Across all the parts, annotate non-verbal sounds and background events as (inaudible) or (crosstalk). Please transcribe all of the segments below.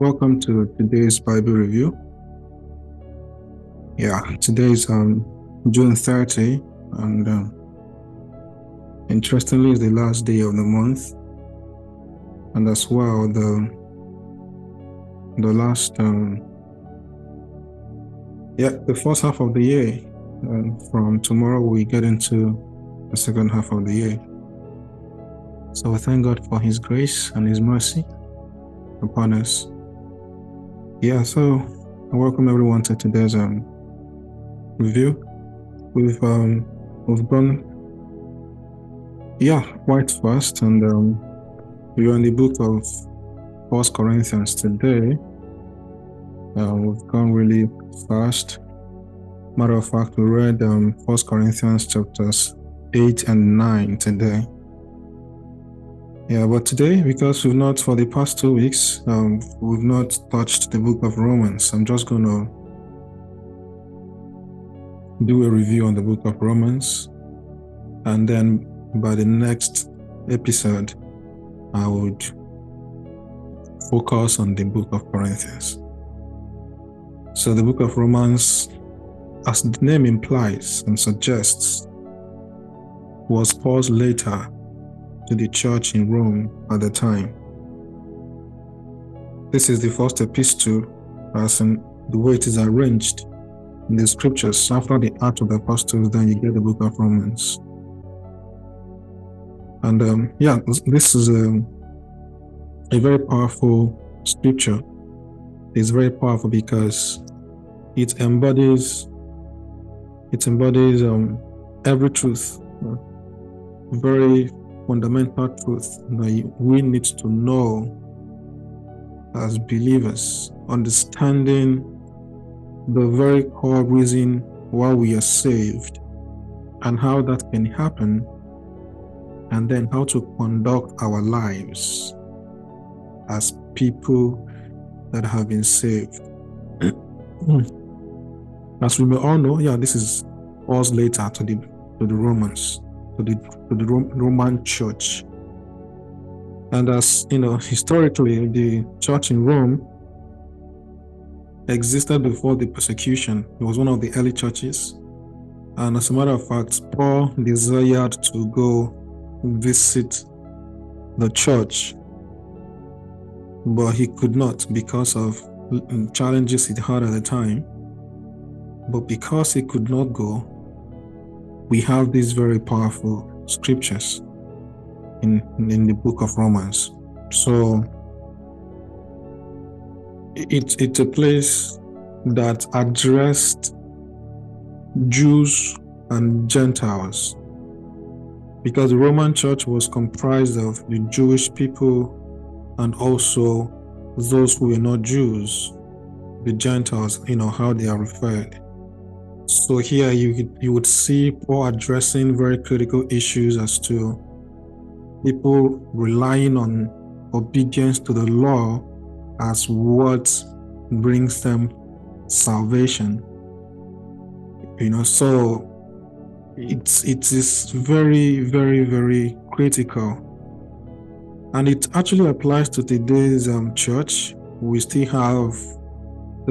welcome to today's Bible review. Yeah, today is um, June 30, and um, interestingly, it's the last day of the month, and as well the the last um, yeah the first half of the year. And from tomorrow, we get into the second half of the year. So we thank God for His grace and His mercy upon us. Yeah, so I welcome everyone to today's um, review. We've um, we've gone yeah quite fast, and um, we're in the book of First Corinthians today. Uh, we've gone really fast. Matter of fact, we read um, First Corinthians chapters eight and nine today. Yeah, but today, because we've not, for the past two weeks, um, we've not touched the book of Romans. I'm just going to do a review on the book of Romans. And then by the next episode, I would focus on the book of Corinthians. So the book of Romans, as the name implies and suggests, was Paul's later to the church in Rome at the time. This is the first epistle, as in the way it is arranged in the scriptures. After the Acts of the Apostles, then you get the book of Romans. And um, yeah, this is a, a very powerful scripture. It's very powerful because it embodies it embodies um, every truth, very fundamental truth that we need to know as believers, understanding the very core reason why we are saved and how that can happen, and then how to conduct our lives as people that have been saved. (clears throat) as we may all know, yeah, this is us later to the to the Romans to the, to the Roman church. And as you know, historically, the church in Rome existed before the persecution. It was one of the early churches. And as a matter of fact, Paul desired to go visit the church, but he could not because of challenges he had at the time. But because he could not go, we have these very powerful scriptures in, in the book of Romans. So it, it's a place that addressed Jews and Gentiles because the Roman church was comprised of the Jewish people and also those who were not Jews, the Gentiles, you know, how they are referred. So here you you would see Paul addressing very critical issues as to people relying on obedience to the law as what brings them salvation. You know, so it's it is very, very, very critical. And it actually applies to today's um, church. We still have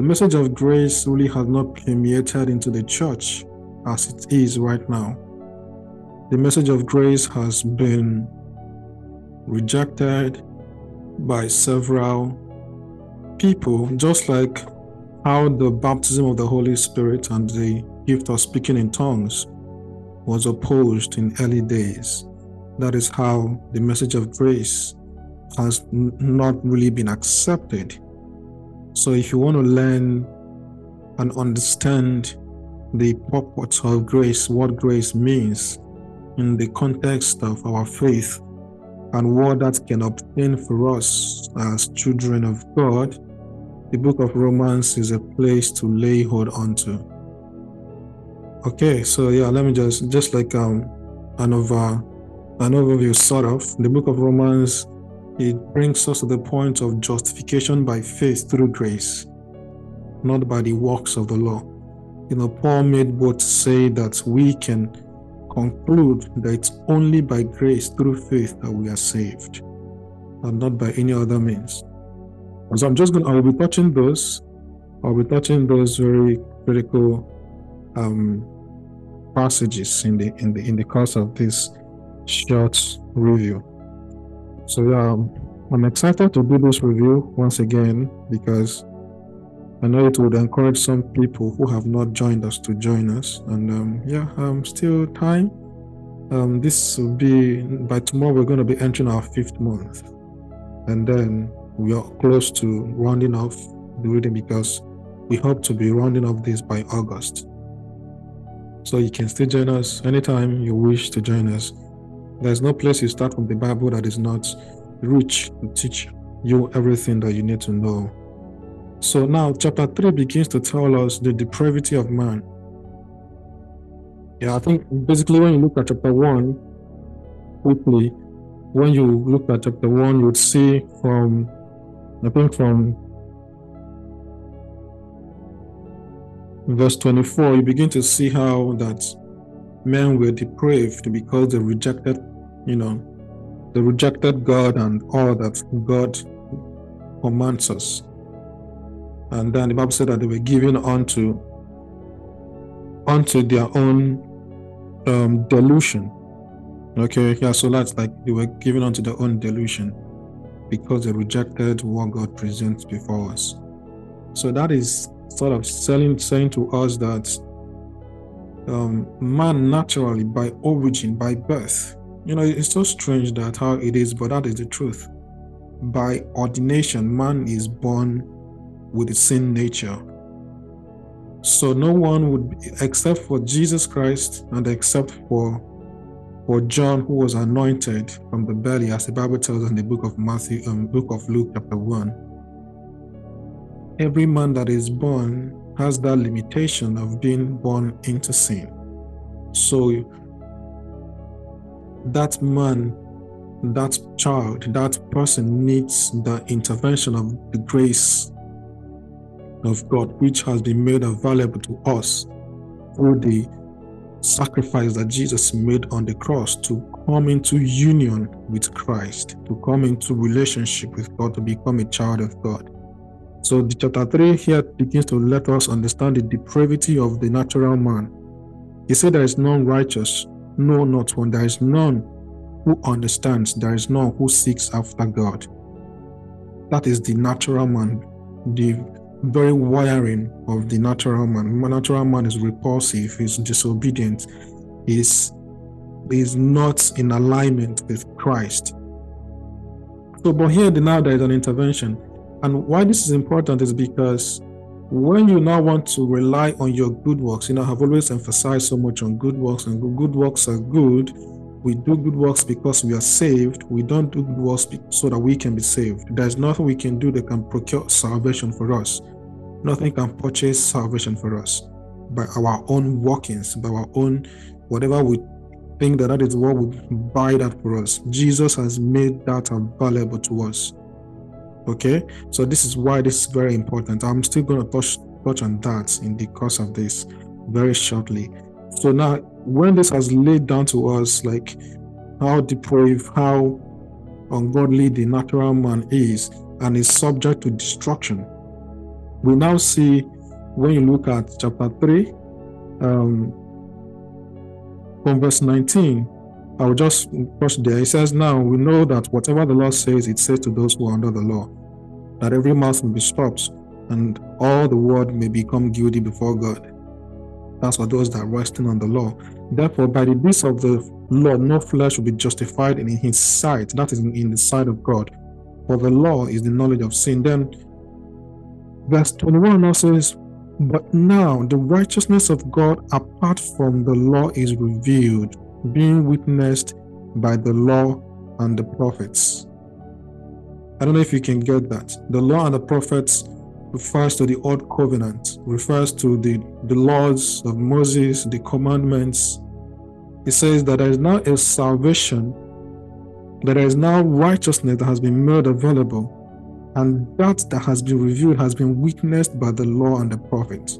the message of grace really has not permeated into the church as it is right now. The message of grace has been rejected by several people, just like how the baptism of the Holy Spirit and the gift of speaking in tongues was opposed in early days. That is how the message of grace has not really been accepted so, if you want to learn and understand the purpose of grace, what grace means in the context of our faith, and what that can obtain for us as children of God, the book of Romans is a place to lay hold onto. Okay, so yeah, let me just just like um an over an overview sort of the book of Romans it brings us to the point of justification by faith through grace, not by the works of the law. You know, Paul made both say that we can conclude that it's only by grace through faith that we are saved, and not by any other means. And So I'm just going I will be touching those. I'll be touching those very critical um, passages in the in the in the course of this short review. So yeah, um, I'm excited to do this review once again because I know it would encourage some people who have not joined us to join us. And um, yeah, um, still time. Um, this will be by tomorrow. We're going to be entering our fifth month, and then we are close to rounding off the reading because we hope to be rounding off this by August. So you can still join us anytime you wish to join us. There's no place you start from the Bible that is not rich to teach you everything that you need to know. So now, chapter 3 begins to tell us the depravity of man. Yeah, I think basically when you look at chapter 1 quickly, when you look at chapter 1, you would see from, I think from verse 24, you begin to see how that men were depraved because they rejected, you know, they rejected God and all that God commands us. And then the Bible said that they were given unto unto their own um, delusion. Okay, yeah, so that's like they were given unto their own delusion because they rejected what God presents before us. So that is sort of selling, saying to us that um, man naturally, by origin, by birth, you know, it's so strange that how it is, but that is the truth. By ordination, man is born with a sin nature. So no one would, except for Jesus Christ and except for for John, who was anointed from the belly, as the Bible tells in the book of Matthew, um, book of Luke, chapter one every man that is born has that limitation of being born into sin. So that man, that child, that person needs the intervention of the grace of God, which has been made available to us through the sacrifice that Jesus made on the cross to come into union with Christ, to come into relationship with God, to become a child of God. So the chapter 3 here begins to let us understand the depravity of the natural man. He said there is none righteous, no not one. There is none who understands, there is none who seeks after God. That is the natural man, the very wiring of the natural man. Natural man is repulsive, is disobedient, is, is not in alignment with Christ. So, but here now there is an intervention and why this is important is because when you now want to rely on your good works, you know, I've always emphasized so much on good works, and good works are good. We do good works because we are saved. We don't do good works so that we can be saved. There's nothing we can do that can procure salvation for us. Nothing can purchase salvation for us by our own workings, by our own whatever we think that that is what would buy that for us. Jesus has made that available to us. Okay, so this is why this is very important. I'm still going to touch touch on that in the course of this very shortly. So now, when this has laid down to us, like how depraved, how ungodly the natural man is, and is subject to destruction, we now see when you look at chapter 3, um, from verse 19, I'll just push there. It says, Now we know that whatever the law says, it says to those who are under the law, that every mouth may be stopped, and all the world may become guilty before God. That's for those that are resting on the law. Therefore, by the deeds of the law, no flesh will be justified in his sight. That is in the sight of God. For the law is the knowledge of sin. Then, verse 21 now says, But now the righteousness of God apart from the law is revealed being witnessed by the law and the prophets. I don't know if you can get that. The law and the prophets refers to the old covenant, refers to the, the laws of Moses, the commandments. It says that there is now a salvation, that there is now righteousness that has been made available, and that that has been revealed has been witnessed by the law and the prophets.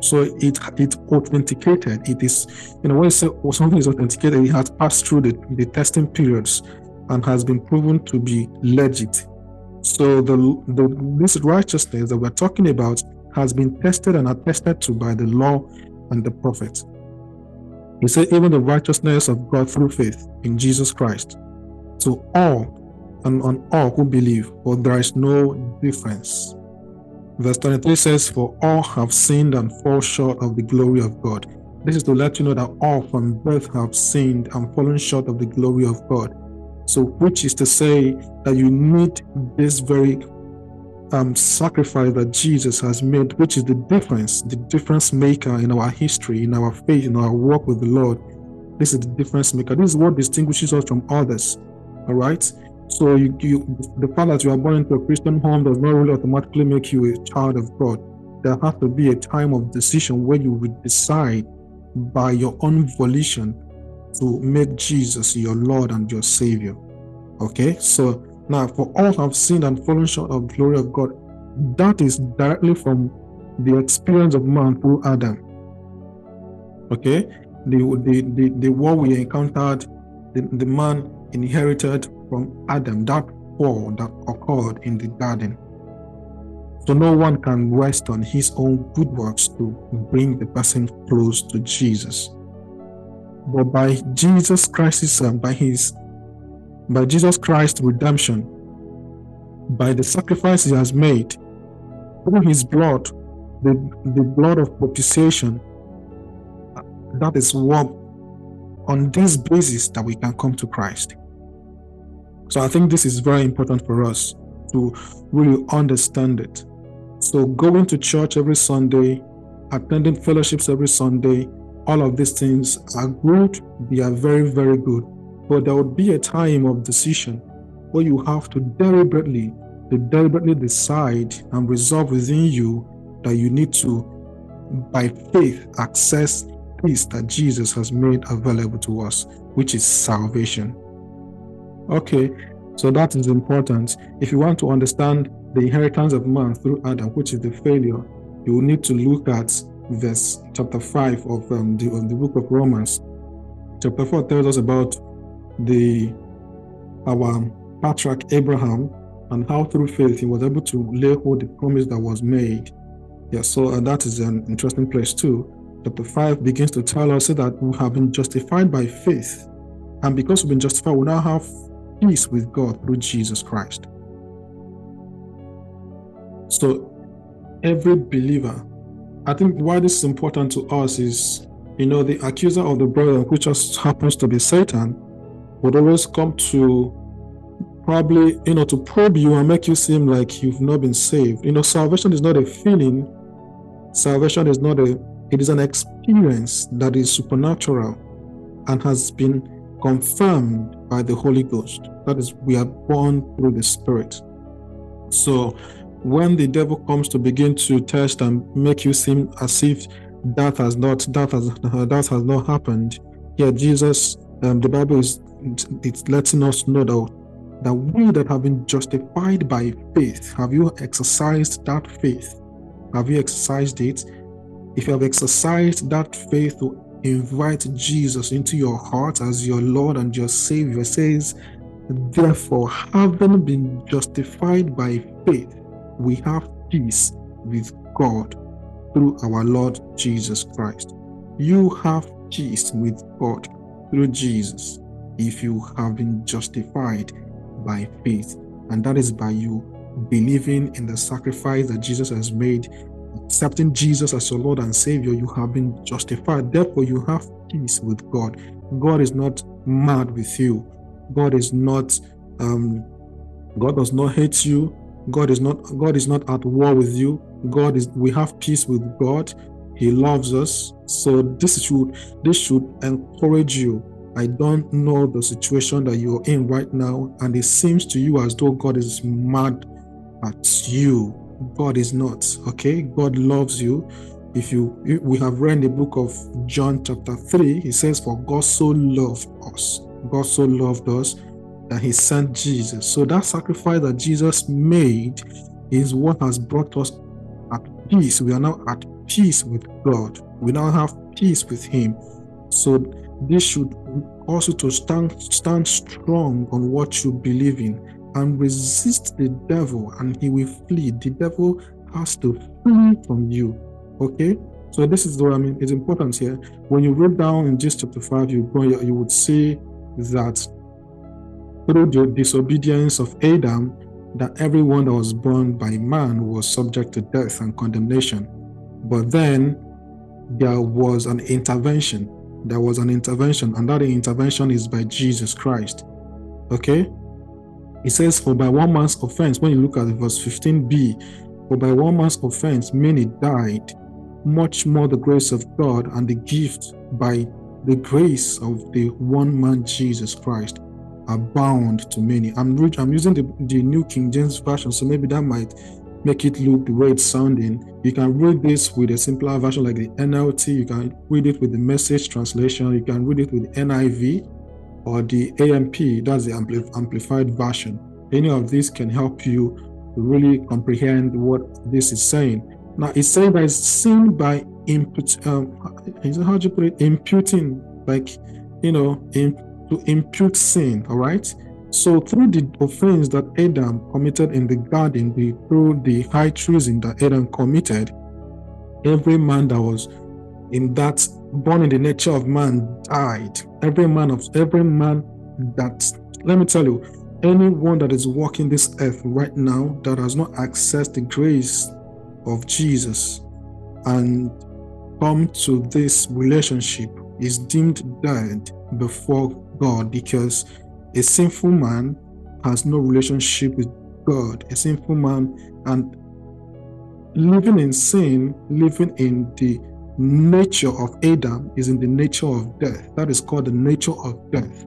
So it it authenticated. It is, you know, when you say something is authenticated, it has passed through the, the testing periods and has been proven to be legit. So the, the this righteousness that we're talking about has been tested and attested to by the law and the prophets. He said, even the righteousness of God through faith in Jesus Christ. To all and on all who believe, for there is no difference. Verse 23 says, For all have sinned and fall short of the glory of God. This is to let you know that all from birth have sinned and fallen short of the glory of God. So, which is to say that you need this very um, sacrifice that Jesus has made, which is the difference, the difference maker in our history, in our faith, in our walk with the Lord. This is the difference maker. This is what distinguishes us from others. All right. So you, you, the fact that you are born into a Christian home does not really automatically make you a child of God. There has to be a time of decision where you will decide by your own volition to make Jesus your Lord and your Savior. Okay, so now for all have sinned and fallen short of the glory of God. That is directly from the experience of man through Adam. Okay, the the the, the we encountered, the, the man inherited from Adam, that fall that occurred in the garden. So no one can rest on his own good works to bring the person close to Jesus. But by Jesus Christ's uh, by his by Jesus Christ's redemption, by the sacrifice he has made, through his blood, the, the blood of propitiation, that is what on this basis that we can come to Christ. So I think this is very important for us to really understand it. So going to church every Sunday, attending fellowships every Sunday, all of these things are good. They are very, very good. But there would be a time of decision where you have to deliberately, to deliberately decide and resolve within you that you need to, by faith, access peace that Jesus has made available to us, which is salvation. Okay, so that is important. If you want to understand the inheritance of man through Adam, which is the failure, you will need to look at verse chapter 5 of, um, the, of the book of Romans. Chapter 4 tells us about the our patriarch Abraham and how through faith he was able to lay hold the promise that was made. Yeah, so uh, that is an interesting place too. Chapter 5 begins to tell us that we have been justified by faith. And because we've been justified, we now have peace with God through Jesus Christ. So, every believer, I think why this is important to us is, you know, the accuser of the brother, which just happens to be Satan, would always come to probably, you know, to probe you and make you seem like you've not been saved. You know, salvation is not a feeling, salvation is not a, it is an experience that is supernatural and has been confirmed by the Holy Ghost. That is, we are born through the Spirit. So when the devil comes to begin to test and make you seem as if that has not that has that has not happened, yeah, Jesus, um, the Bible is it's letting us know that that we that have been justified by faith, have you exercised that faith? Have you exercised it? If you have exercised that faith to invite Jesus into your heart as your Lord and your Savior. says, Therefore, having been justified by faith, we have peace with God through our Lord Jesus Christ. You have peace with God through Jesus if you have been justified by faith, and that is by you believing in the sacrifice that Jesus has made accepting Jesus as your Lord and Savior, you have been justified. Therefore, you have peace with God. God is not mad with you. God is not um, God does not hate you. God is not God is not at war with you. God is we have peace with God. He loves us. So this should this should encourage you. I don't know the situation that you're in right now, and it seems to you as though God is mad at you God is not. Okay, God loves you. If you we have read the book of John chapter 3, he says, For God so loved us, God so loved us that he sent Jesus. So that sacrifice that Jesus made is what has brought us at peace. We are now at peace with God. We now have peace with him. So this should also to stand stand strong on what you believe in and resist the devil, and he will flee. The devil has to flee from you. Okay? So this is what I mean. It's important here. When you read down in Genesis chapter 5, you go, you would see that through the disobedience of Adam, that everyone that was born by man was subject to death and condemnation. But then there was an intervention. There was an intervention, and that intervention is by Jesus Christ. Okay? It says, For by one man's offense, when you look at verse 15b, for by one man's offense many died, much more the grace of God and the gift by the grace of the one man Jesus Christ abound to many. I'm rich. I'm using the, the New King James Version, so maybe that might make it look the way it's sounding. You can read this with a simpler version like the NLT, you can read it with the message translation, you can read it with NIV or the AMP, that's the ampli- amplified version. Any of these can help you really comprehend what this is saying. Now it's saying that it's seen by input um how do you put it imputing like you know in, to impute sin all right? So through the offense that adam committed in the garden the, through the high treason that adam committed every man that was in that born in the nature of man died. Every man of every man that let me tell you anyone that is walking this earth right now that has not accessed the grace of jesus and come to this relationship is deemed dead before God because a sinful man has no relationship with God. A sinful man and living in sin, living in the nature of Adam is in the nature of death. That is called the nature of death.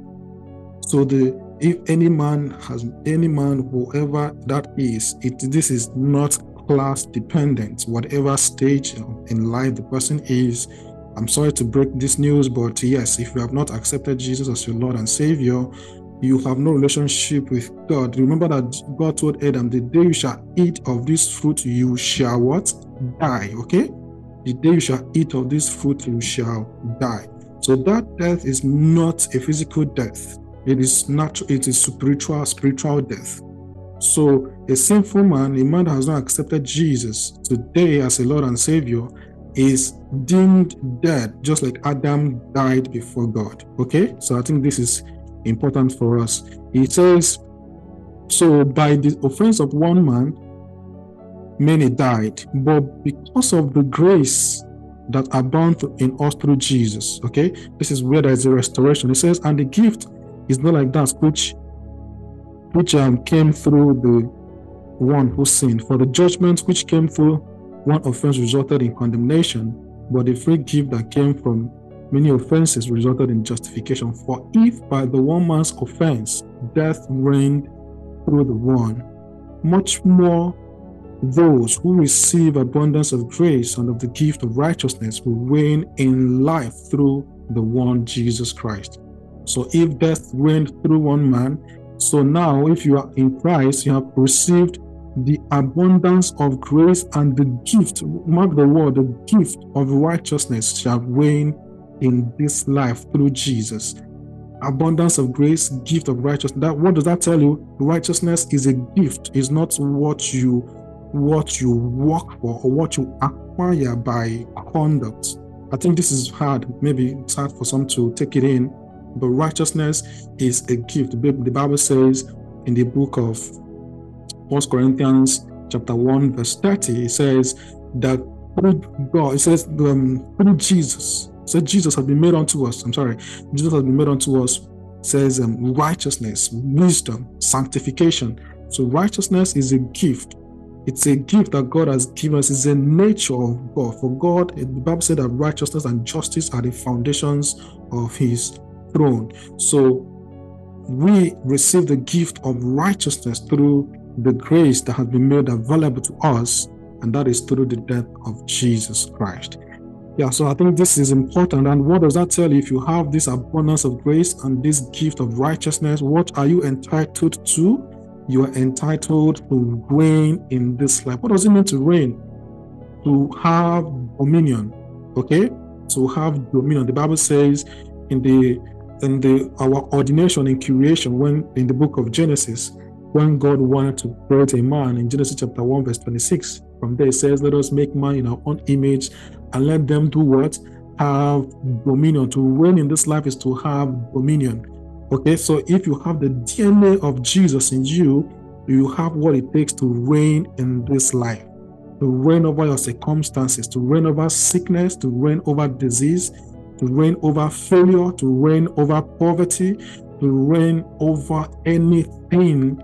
So the if any man has any man, whoever that is, it this is not class dependent, whatever stage in life the person is. I'm sorry to break this news, but yes, if you have not accepted Jesus as your Lord and Savior, you have no relationship with God. Remember that God told Adam, The day you shall eat of this fruit, you shall what? Die. Okay? The day you shall eat of this fruit, you shall die. So that death is not a physical death. It is natural, it is spiritual, spiritual death. So, a sinful man, a man that has not accepted Jesus today as a Lord and Savior, is deemed dead, just like Adam died before God. Okay, so I think this is important for us. He says, So by the offense of one man, many died, but because of the grace that abound in us through Jesus. Okay, this is where there is a restoration. It says, And the gift is not like that which which um, came through the one who sinned. For the judgment which came through one offense resulted in condemnation, but the free gift that came from many offenses resulted in justification. For if by the one man's offense death reigned through the one, much more those who receive abundance of grace and of the gift of righteousness will reign in life through the one Jesus Christ. So if death reigned through one man, so now, if you are in Christ, you have received the abundance of grace and the gift, mark the word, the gift of righteousness shall reign in this life through Jesus. Abundance of grace, gift of righteousness. That what does that tell you? Righteousness is a gift, is not what you what you work for or what you acquire by conduct. I think this is hard. Maybe it's hard for some to take it in but righteousness is a gift. The Bible says in the book of First Corinthians chapter 1, verse 30, it says that through God, it says um, through Jesus, so Jesus has been made unto us. I'm sorry, Jesus has been made unto us, says um, righteousness, wisdom, sanctification. So righteousness is a gift. It's a gift that God has given us. It's a nature of God. For God, the Bible said that righteousness and justice are the foundations of His throne. So we receive the gift of righteousness through the grace that has been made available to us, and that is through the death of Jesus Christ. Yeah, so I think this is important. And what does that tell you? If you have this abundance of grace and this gift of righteousness, what are you entitled to? You are entitled to reign in this life. What does it mean to reign? To have dominion. Okay? To have dominion. The Bible says in the in the our ordination in creation when in the book of genesis when God wanted to create a man in Genesis chapter 1, verse 26. From there it says, Let us make man in our own image and let them do what? Have dominion. To reign in this life is to have dominion. Okay, so if you have the DNA of Jesus in you, you have what it takes to reign in this life, to reign over your circumstances, to reign over sickness, to reign over disease, to reign over failure, to reign over poverty, to reign over anything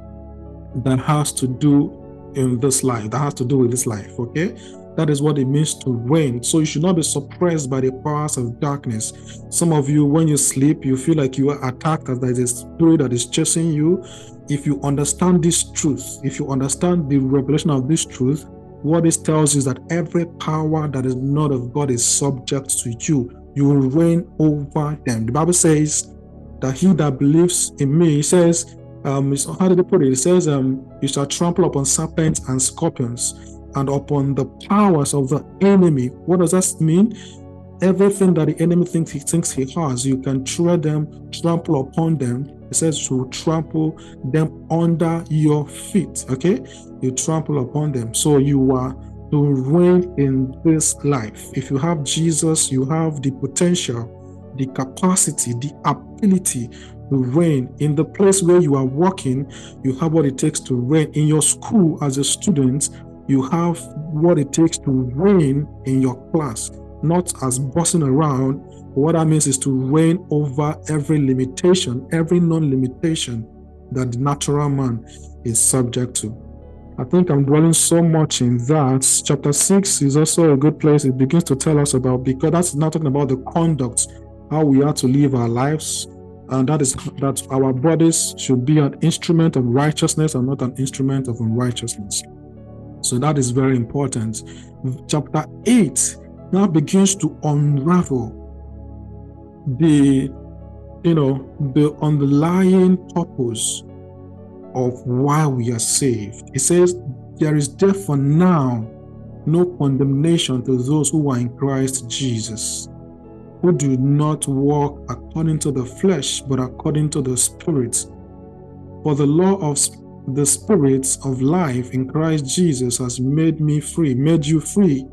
that has to do in this life, that has to do with this life, okay? That is what it means to reign. So you should not be suppressed by the powers of darkness. Some of you, when you sleep, you feel like you are attacked as there is a spirit that is chasing you. If you understand this truth, if you understand the revelation of this truth, what this tells you is that every power that is not of God is subject to you. You will reign over them. The Bible says that he that believes in me, says, um, how did put it? It says, um, you shall trample upon serpents and scorpions and upon the powers of the enemy. What does that mean? Everything that the enemy thinks he thinks he has, you can tread them, trample upon them. It says to trample them under your feet. Okay, you trample upon them. So you are to reign in this life. If you have Jesus, you have the potential, the capacity, the ability reign. In the place where you are working you have what it takes to reign. In your school as a student you have what it takes to reign in your class not as bossing around. What that means is to reign over every limitation every non-limitation that the natural man is subject to. I think I'm dwelling so much in that. Chapter 6 is also a good place. It begins to tell us about, because that's not talking about the conduct, how we are to live our lives, and that is that our bodies should be an instrument of righteousness and not an instrument of unrighteousness. So that is very important. Chapter 8 now begins to unravel the you know the underlying purpose of why we are saved. It says there is therefore now no condemnation to those who are in Christ Jesus who do not walk according to the flesh, but according to the Spirit. For the law of the Spirit of life in Christ Jesus has made me free, made you free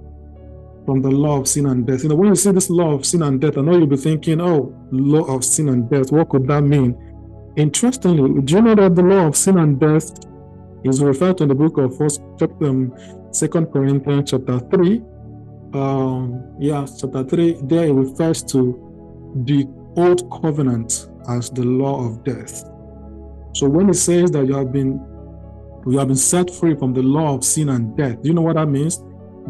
from the law of sin and death. You know, when you see this law of sin and death, I know you'll be thinking, oh, law of sin and death, what could that mean? Interestingly, do you know that the law of sin and death is referred to in the book of First chapter, um, Second Corinthians chapter three, um, yeah, chapter 3, there it refers to the old covenant as the law of death. So when it says that you have been you have been set free from the law of sin and death, do you know what that means?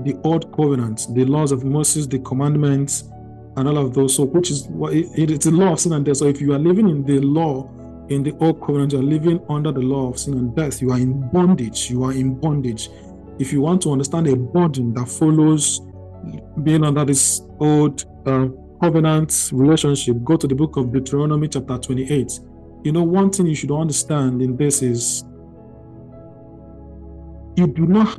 The old covenant, the laws of Moses, the commandments, and all of those. So which is what it, it's the law of sin and death. So if you are living in the law in the old covenant, you are living under the law of sin and death. You are in bondage. You are in bondage. If you want to understand a burden that follows being under this old uh, covenant relationship, go to the book of Deuteronomy, chapter 28. You know, one thing you should understand in this is you do not,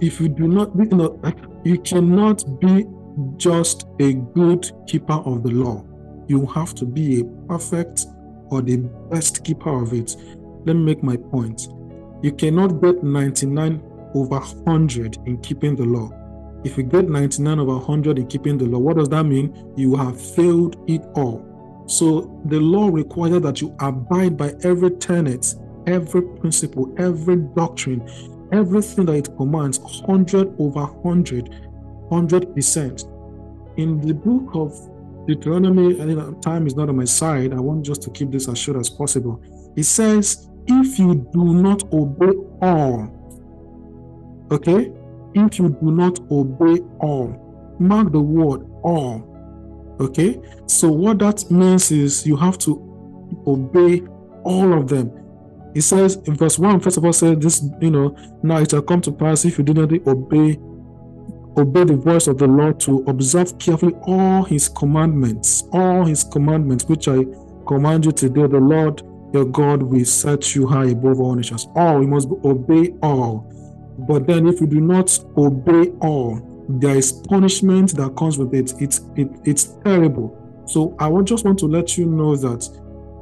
if you do not, you know, you cannot be just a good keeper of the law. You have to be a perfect or the best keeper of it. Let me make my point. You cannot get 99 over 100 in keeping the law if you get 99 over 100 in keeping the law, what does that mean? You have failed it all. So the law requires that you abide by every tenet, every principle, every doctrine, everything that it commands 100 over 100, 100%. In the book of Deuteronomy, and time is not on my side, I want just to keep this as short as possible. It says, if you do not obey all, okay, if you do not obey all. Mark the word all. Okay? So, what that means is you have to obey all of them. It says in verse 1, first of all, says this, you know, now it shall come to pass if you do not obey obey the voice of the Lord to observe carefully all his commandments, all his commandments, which I command you today, the Lord your God will set you high above all nations. All, you must obey all. But then, if you do not obey all, there is punishment that comes with it. It's it, it's terrible. So I would just want to let you know that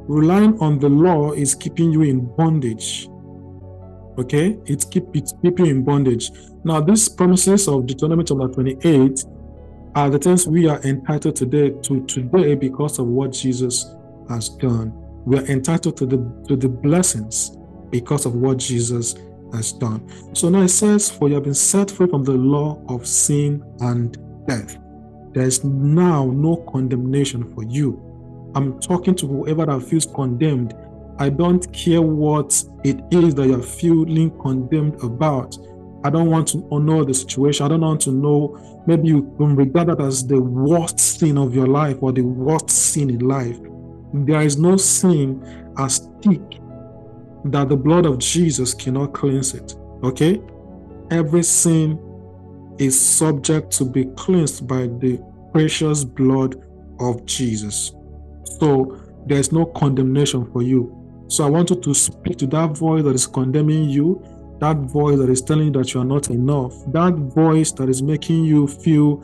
relying on the law is keeping you in bondage. Okay, it keep it keep you in bondage. Now, these promises of Deuteronomy chapter 28 are the things we are entitled today to today because of what Jesus has done. We are entitled to the to the blessings because of what Jesus has done. So now it says, For you have been set free from the law of sin and death. There is now no condemnation for you. I'm talking to whoever that feels condemned. I don't care what it is that you're feeling condemned about. I don't want to know the situation. I don't want to know. Maybe you can regard that as the worst sin of your life or the worst sin in life. There is no sin as thick that the blood of Jesus cannot cleanse it. Okay? Every sin is subject to be cleansed by the precious blood of Jesus. So there's no condemnation for you. So I want you to speak to that voice that is condemning you, that voice that is telling you that you are not enough, that voice that is making you feel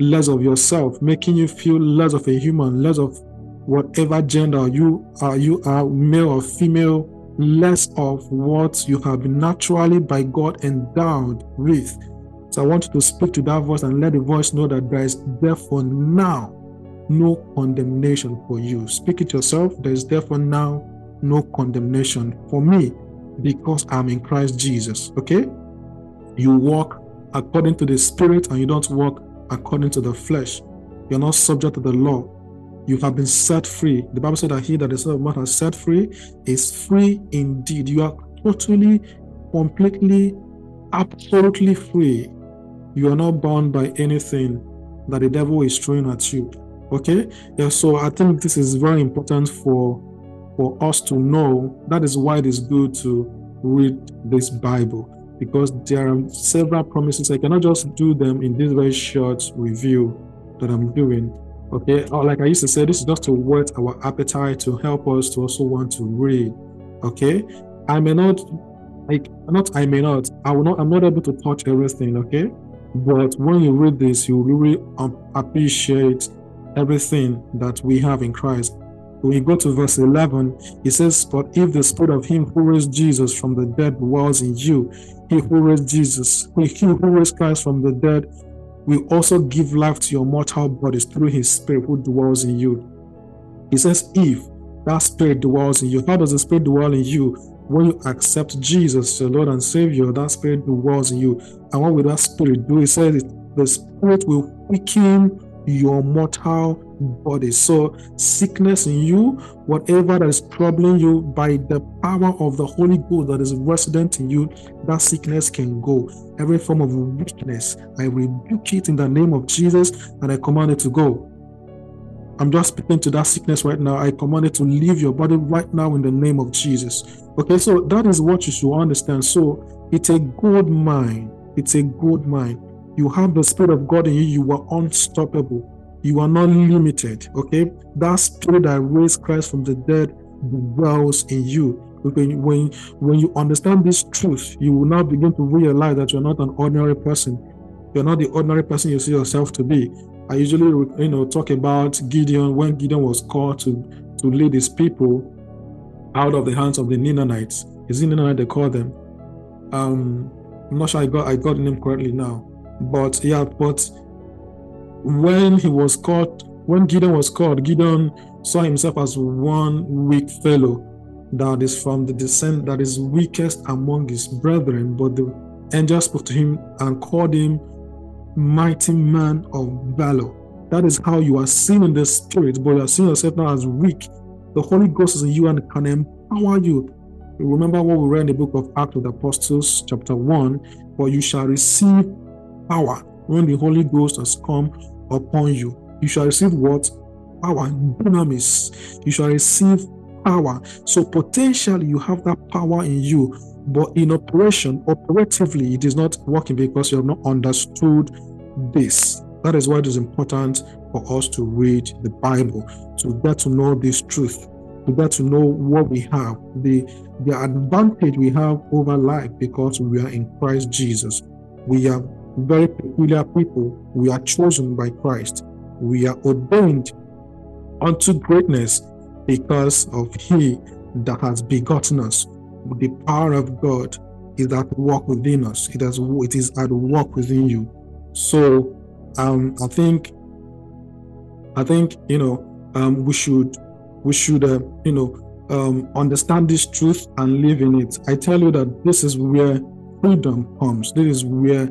less of yourself, making you feel less of a human, less of whatever gender you are, you are male or female, less of what you have been naturally by God endowed with. So I want you to speak to that voice and let the voice know that there is therefore now no condemnation for you. Speak it yourself. There is therefore now no condemnation for me because I'm in Christ Jesus. Okay? You walk according to the Spirit and you don't walk according to the flesh. You're not subject to the law. You have been set free. The Bible said that he that the Son of Man has set free is free indeed. You are totally, completely, absolutely free. You are not bound by anything that the devil is throwing at you. Okay? Yeah, so I think this is very important for for us to know. That is why it is good to read this Bible because there are several promises. I cannot just do them in this very short review that I'm doing. Okay, or like I used to say, this is just to whet our appetite to help us to also want to read. Okay, I may not, like, not I may not, I will not, I'm not able to touch everything. Okay, but when you read this, you really um, appreciate everything that we have in Christ. When you go to verse 11, it says, But if the spirit of him who raised Jesus from the dead dwells in you, he who raised Jesus, he who raised Christ from the dead will also give life to your mortal bodies through his spirit who dwells in you. He says, If that spirit dwells in you, how does the spirit dwell in you? When you accept Jesus, your Lord and Savior, that spirit dwells in you. And what will that spirit do? He says, The spirit will quicken your mortal body. So, sickness in you, whatever that is troubling you, by the power of the Holy Ghost that is resident in you, that sickness can go. Every form of weakness, I rebuke it in the name of Jesus and I command it to go. I'm just speaking to that sickness right now. I command it to leave your body right now in the name of Jesus. Okay, so that is what you should understand. So it's a good mind. It's a good mind. You have the Spirit of God in you. You are unstoppable. You are not limited. Okay, that Spirit that raised Christ from the dead dwells in you. When, when, when you understand this truth, you will now begin to realize that you're not an ordinary person. You're not the ordinary person you see yourself to be. I usually, you know, talk about Gideon when Gideon was called to to lead his people out of the hands of the Ninanites. Is it Ninanite they call them? Um, I'm not sure I got I got the name correctly now. But yeah, but when he was caught, when Gideon was caught, Gideon saw himself as one weak fellow that is from the descent that is weakest among his brethren. But the angel spoke to him and called him mighty man of valor. That is how you are seen in the spirit, but you are seeing yourself now as weak. The Holy Ghost is in you and can empower you. Remember what we read in the book of Acts of the Apostles, chapter 1, for you shall receive power when the Holy Ghost has come upon you. You shall receive what? Power, dunamis. You shall receive power. So potentially you have that power in you, but in operation, operatively, it is not working because you have not understood this. That is why it is important for us to read the Bible, to get to know this truth, to get to know what we have, the, the advantage we have over life because we are in Christ Jesus. We are very peculiar people. We are chosen by Christ. We are ordained unto greatness because of He that has begotten us. The power of God is at work within us. It has it is at work within you. So um, I think I think you know um, we should we should uh, you know um, understand this truth and live in it. I tell you that this is where freedom comes. This is where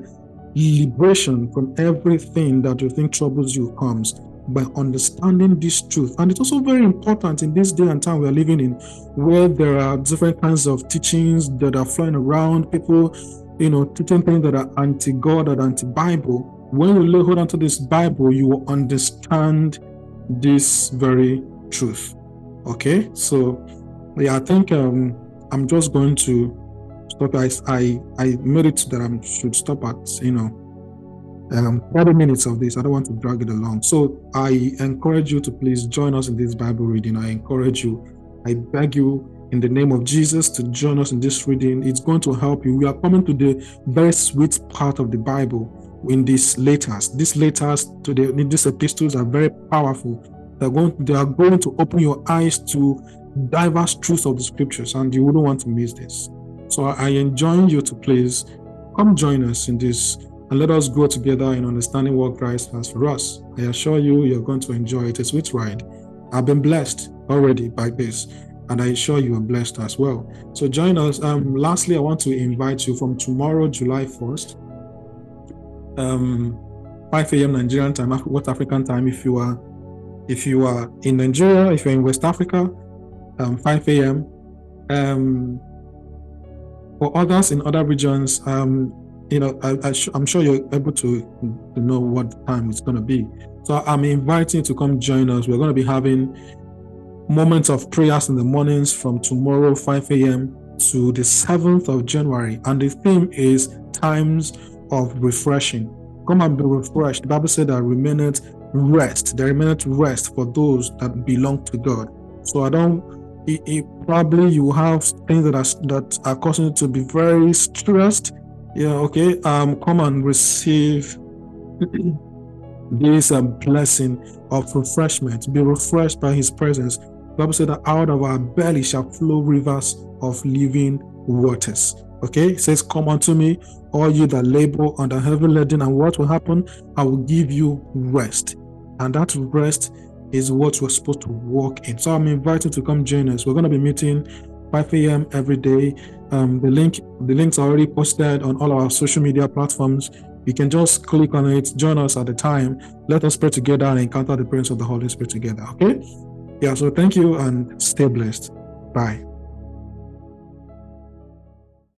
liberation from everything that you think troubles you comes by understanding this truth. And it's also very important in this day and time we are living in, where there are different kinds of teachings that are flying around, people, you know, teaching things that are anti God and anti Bible. When you lay hold onto this Bible, you will understand this very truth. Okay, so yeah, I think um, I'm just going to stop. I I, I made it that I should stop at you know um, 30 minutes of this. I don't want to drag it along. So I encourage you to please join us in this Bible reading. I encourage you. I beg you in the name of Jesus to join us in this reading. It's going to help you. We are coming to the very sweet part of the Bible in these letters. These letters to the these epistles are very powerful. They're going, they are going to open your eyes to diverse truths of the scriptures, and you wouldn't want to miss this. So I enjoin you to please come join us in this and let us grow together in understanding what Christ has for us. I assure you, you're going to enjoy it. A sweet ride. I've been blessed already by this, and I assure you are blessed as well. So join us. Um, lastly, I want to invite you from tomorrow, July 1st, um, 5 a.m. Nigerian time, West African time. If you are, if you are in Nigeria, if you're in West Africa, um, 5 a.m. Um, for others in other regions, um, you know, I, am sure you're able to, to know what time it's going to be. So I'm inviting you to come join us. We're going to be having moments of prayers in the mornings from tomorrow, 5 a.m. to the 7th of January. And the theme is times of refreshing. Come and be refreshed. The Bible said that remaineth rest. There remaineth rest for those that belong to God. So I don't it, it probably you have things that are that are causing you to be very stressed yeah, okay. Um, come and receive (clears throat) this um, blessing of refreshment. Be refreshed by His presence. Bible said that out of our belly shall flow rivers of living waters. Okay, it says, Come unto me, all you that labor under heavy laden, and what will happen? I will give you rest. And that rest is what we're supposed to walk in. So I'm invited to come join us. We're going to be meeting 5 a.m. every day. Um, the link, the links are already posted on all our social media platforms. You can just click on it, join us at the time. Let us pray together and encounter the presence of the Holy Spirit together. Okay? Yeah, so thank you and stay blessed. Bye.